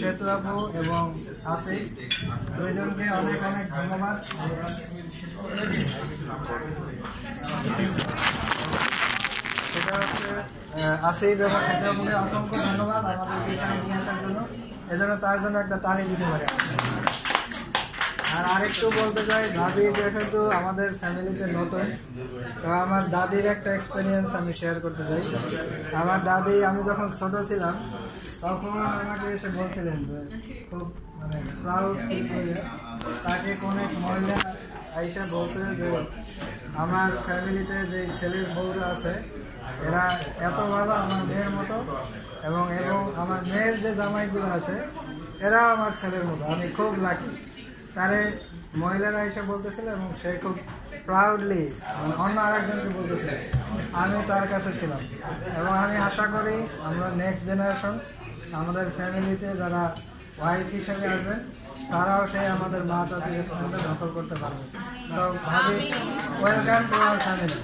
সেতু এবং আসিফ দুইজনকে অনেক অনেক ধন্যবাদ। সেটা হচ্ছে আসিফ এবং সেতু অসংখ্য ধন্যবাদ আমাদের জন্য। এজন্য তার জন্য একটা তালি দিতে পারি। আর আরেকটু বলতে চাই, দাদি যেহেতু আমাদের ফ্যামিলিতে নতুন, তো আমার দাদির একটা এক্সপিরিয়েন্স আমি শেয়ার করতে চাই। আমার দাদি, আমি যখন ছোট ছিলাম তখন আমাকে এসে বলছিলেন যে খুব মানে প্রাউড তাকে কোন এক মহিলা আইসা বলছে যে আমার ফ্যামিলিতে যে ছেলের বউরা আছে এরা এত ভালো আমার মেয়ের মতো এবং এবং আমার মেয়ের যে জামাইগুলো আছে এরা আমার ছেলের মতো আমি খুব লাকি তারে মহিলারা এসে বলতেছিল এবং সে খুব প্রাউডলি অন্য আরেকজনকে বলতেছিল আমি তার কাছে ছিলাম এবং আমি আশা করি আমরা নেক্সট জেনারেশন আমাদের ফ্যামিলিতে যারা ওয়াইফ হিসেবে আসবেন, তারাও সেই আমাদের মা চাচির স্থানটা দখল করতে পারবে। Welcome to our family